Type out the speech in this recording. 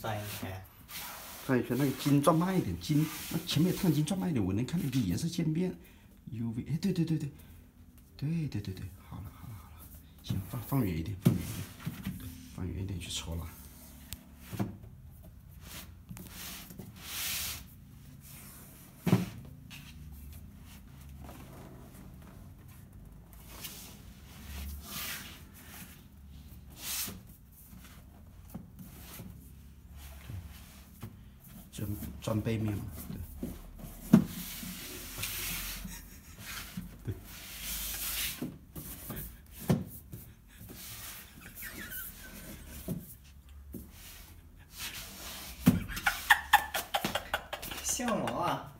转一圈。转一圈，那个筋转慢一点，筋那前面烫金转慢一点，我能看到颜色渐变。U V，哎，对对对对，对对对对，好了好了好了，行，放放远一点，放远一点，对，放远一点去抽了。转转背面嘛，对。笑毛啊！